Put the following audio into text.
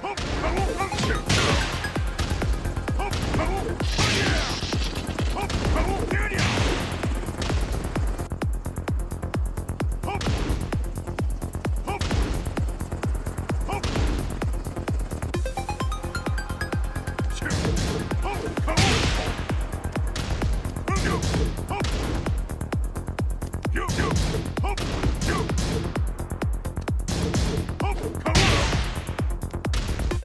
Oh!